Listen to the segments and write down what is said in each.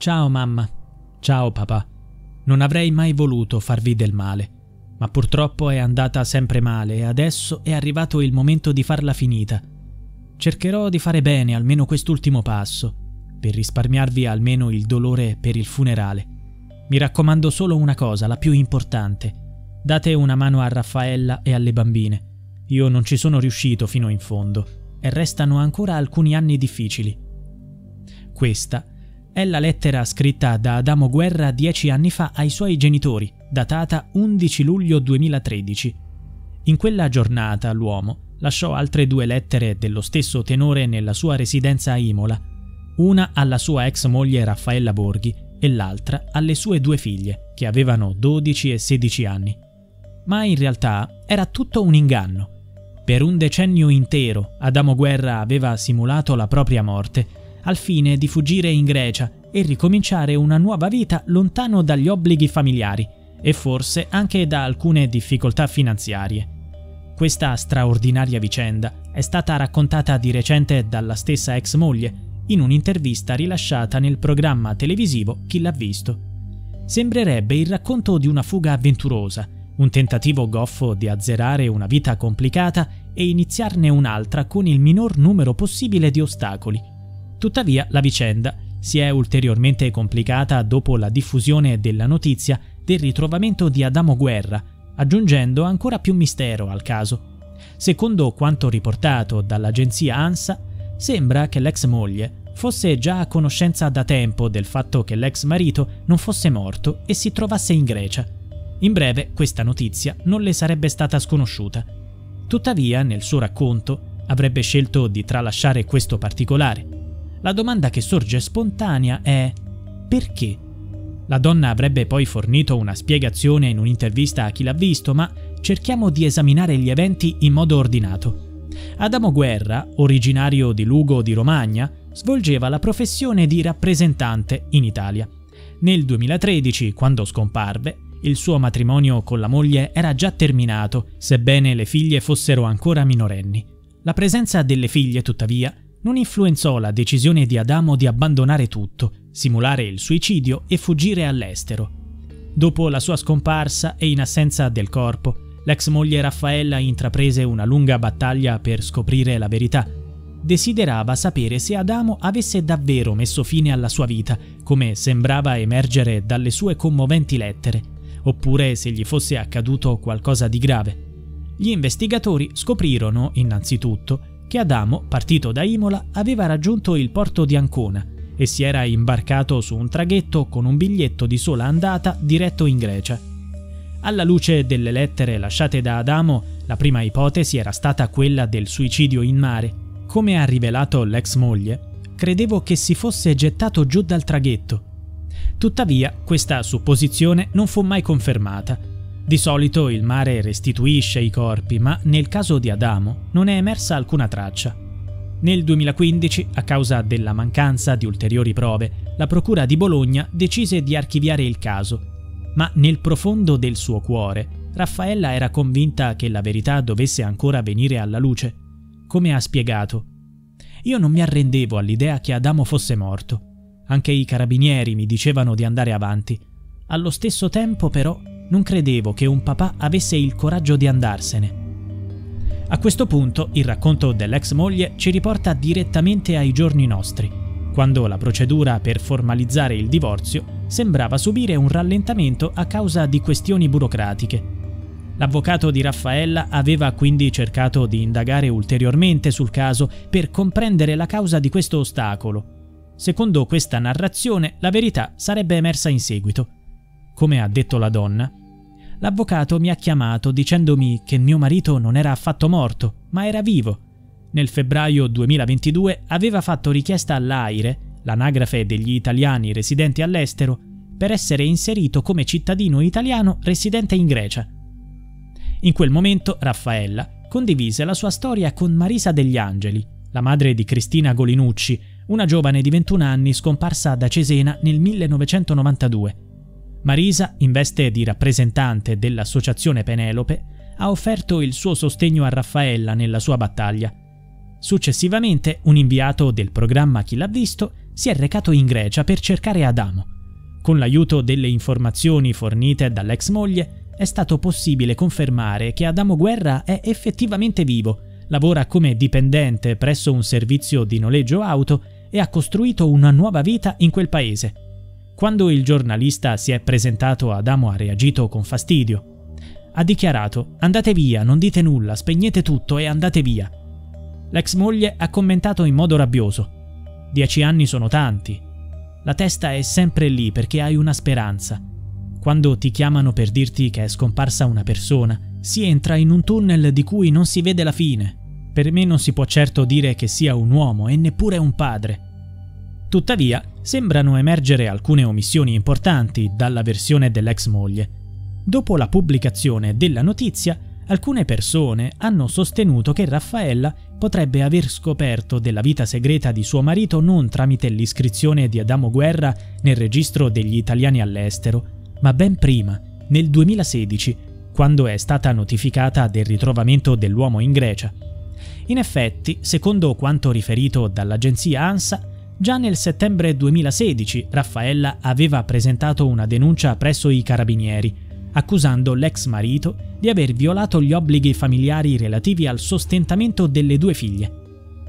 Ciao mamma. Ciao papà. Non avrei mai voluto farvi del male, ma purtroppo è andata sempre male e adesso è arrivato il momento di farla finita. Cercherò di fare bene almeno quest'ultimo passo, per risparmiarvi almeno il dolore per il funerale. Mi raccomando solo una cosa, la più importante. Date una mano a Raffaella e alle bambine. Io non ci sono riuscito fino in fondo e restano ancora alcuni anni difficili. Questa è la lettera scritta da Adamo Guerra dieci anni fa ai suoi genitori, datata 11 luglio 2013. In quella giornata l'uomo lasciò altre due lettere dello stesso tenore nella sua residenza a Imola, una alla sua ex moglie Raffaella Borghi e l'altra alle sue due figlie, che avevano 12 e 16 anni. Ma in realtà era tutto un inganno. Per un decennio intero Adamo Guerra aveva simulato la propria morte al fine di fuggire in Grecia e ricominciare una nuova vita lontano dagli obblighi familiari e forse anche da alcune difficoltà finanziarie. Questa straordinaria vicenda è stata raccontata di recente dalla stessa ex moglie in un'intervista rilasciata nel programma televisivo Chi l'ha visto. Sembrerebbe il racconto di una fuga avventurosa, un tentativo goffo di azzerare una vita complicata e iniziarne un'altra con il minor numero possibile di ostacoli. Tuttavia la vicenda si è ulteriormente complicata dopo la diffusione della notizia del ritrovamento di Adamo Guerra, aggiungendo ancora più mistero al caso. Secondo quanto riportato dall'agenzia ANSA, sembra che l'ex moglie fosse già a conoscenza da tempo del fatto che l'ex marito non fosse morto e si trovasse in Grecia. In breve, questa notizia non le sarebbe stata sconosciuta. Tuttavia, nel suo racconto, avrebbe scelto di tralasciare questo particolare. La domanda che sorge spontanea è perché? La donna avrebbe poi fornito una spiegazione in un'intervista a chi l'ha visto, ma cerchiamo di esaminare gli eventi in modo ordinato. Adamo Guerra, originario di Lugo di Romagna, svolgeva la professione di rappresentante in Italia. Nel 2013, quando scomparve, il suo matrimonio con la moglie era già terminato, sebbene le figlie fossero ancora minorenni. La presenza delle figlie, tuttavia, non influenzò la decisione di Adamo di abbandonare tutto, simulare il suicidio e fuggire all'estero. Dopo la sua scomparsa e in assenza del corpo, l'ex moglie Raffaella intraprese una lunga battaglia per scoprire la verità desiderava sapere se Adamo avesse davvero messo fine alla sua vita, come sembrava emergere dalle sue commoventi lettere, oppure se gli fosse accaduto qualcosa di grave. Gli investigatori scoprirono, innanzitutto, che Adamo, partito da Imola, aveva raggiunto il porto di Ancona e si era imbarcato su un traghetto con un biglietto di sola andata diretto in Grecia. Alla luce delle lettere lasciate da Adamo, la prima ipotesi era stata quella del suicidio in mare, come ha rivelato l'ex moglie, credevo che si fosse gettato giù dal traghetto. Tuttavia, questa supposizione non fu mai confermata. Di solito il mare restituisce i corpi, ma nel caso di Adamo non è emersa alcuna traccia. Nel 2015, a causa della mancanza di ulteriori prove, la Procura di Bologna decise di archiviare il caso, ma nel profondo del suo cuore, Raffaella era convinta che la verità dovesse ancora venire alla luce come ha spiegato. Io non mi arrendevo all'idea che Adamo fosse morto. Anche i carabinieri mi dicevano di andare avanti. Allo stesso tempo, però, non credevo che un papà avesse il coraggio di andarsene. A questo punto il racconto dell'ex moglie ci riporta direttamente ai giorni nostri, quando la procedura per formalizzare il divorzio sembrava subire un rallentamento a causa di questioni burocratiche L'avvocato di Raffaella aveva quindi cercato di indagare ulteriormente sul caso per comprendere la causa di questo ostacolo. Secondo questa narrazione, la verità sarebbe emersa in seguito. Come ha detto la donna, l'avvocato mi ha chiamato dicendomi che mio marito non era affatto morto, ma era vivo. Nel febbraio 2022 aveva fatto richiesta all'AIRE, l'anagrafe degli italiani residenti all'estero, per essere inserito come cittadino italiano residente in Grecia. In quel momento Raffaella condivise la sua storia con Marisa degli Angeli, la madre di Cristina Golinucci, una giovane di 21 anni scomparsa da Cesena nel 1992. Marisa, in veste di rappresentante dell'associazione Penelope, ha offerto il suo sostegno a Raffaella nella sua battaglia. Successivamente, un inviato del programma Chi l'ha visto si è recato in Grecia per cercare Adamo. Con l'aiuto delle informazioni fornite dall'ex moglie, è stato possibile confermare che Adamo Guerra è effettivamente vivo, lavora come dipendente presso un servizio di noleggio auto e ha costruito una nuova vita in quel paese. Quando il giornalista si è presentato, Adamo ha reagito con fastidio. Ha dichiarato: Andate via, non dite nulla, spegnete tutto e andate via. L'ex moglie ha commentato in modo rabbioso: Dieci anni sono tanti. La testa è sempre lì perché hai una speranza. Quando ti chiamano per dirti che è scomparsa una persona, si entra in un tunnel di cui non si vede la fine. Per me non si può certo dire che sia un uomo e neppure un padre. Tuttavia, sembrano emergere alcune omissioni importanti dalla versione dell'ex moglie. Dopo la pubblicazione della notizia, alcune persone hanno sostenuto che Raffaella potrebbe aver scoperto della vita segreta di suo marito non tramite l'iscrizione di Adamo Guerra nel registro degli italiani all'estero, ma ben prima, nel 2016, quando è stata notificata del ritrovamento dell'uomo in Grecia. In effetti, secondo quanto riferito dall'agenzia ANSA, già nel settembre 2016 Raffaella aveva presentato una denuncia presso i carabinieri, accusando l'ex marito di aver violato gli obblighi familiari relativi al sostentamento delle due figlie.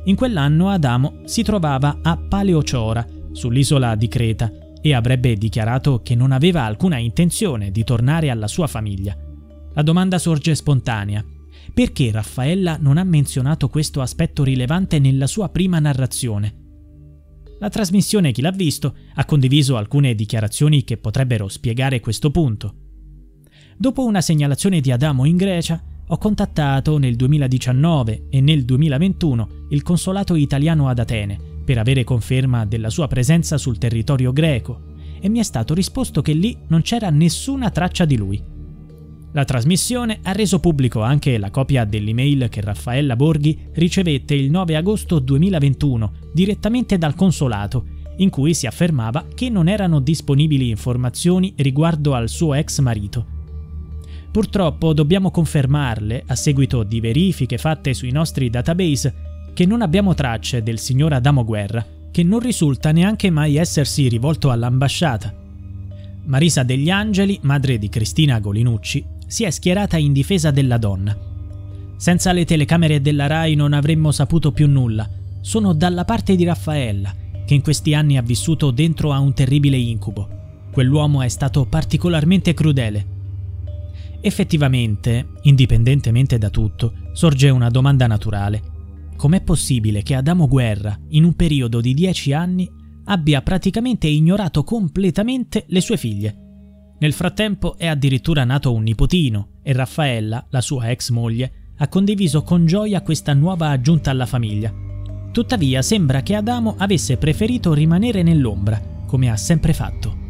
In quell'anno Adamo si trovava a Paleociora, sull'isola di Creta, e avrebbe dichiarato che non aveva alcuna intenzione di tornare alla sua famiglia. La domanda sorge spontanea. Perché Raffaella non ha menzionato questo aspetto rilevante nella sua prima narrazione? La trasmissione Chi l'ha visto ha condiviso alcune dichiarazioni che potrebbero spiegare questo punto. Dopo una segnalazione di Adamo in Grecia, ho contattato nel 2019 e nel 2021 il consolato italiano ad Atene per avere conferma della sua presenza sul territorio greco e mi è stato risposto che lì non c'era nessuna traccia di lui. La trasmissione ha reso pubblico anche la copia dell'email che Raffaella Borghi ricevette il 9 agosto 2021 direttamente dal consolato, in cui si affermava che non erano disponibili informazioni riguardo al suo ex marito. Purtroppo dobbiamo confermarle, a seguito di verifiche fatte sui nostri database, che non abbiamo tracce del signor Adamo Guerra, che non risulta neanche mai essersi rivolto all'ambasciata. Marisa degli Angeli, madre di Cristina Golinucci, si è schierata in difesa della donna. Senza le telecamere della RAI non avremmo saputo più nulla. Sono dalla parte di Raffaella, che in questi anni ha vissuto dentro a un terribile incubo. Quell'uomo è stato particolarmente crudele. Effettivamente, indipendentemente da tutto, sorge una domanda naturale. Com'è possibile che Adamo Guerra, in un periodo di dieci anni, abbia praticamente ignorato completamente le sue figlie? Nel frattempo è addirittura nato un nipotino e Raffaella, la sua ex moglie, ha condiviso con gioia questa nuova aggiunta alla famiglia. Tuttavia sembra che Adamo avesse preferito rimanere nell'ombra, come ha sempre fatto.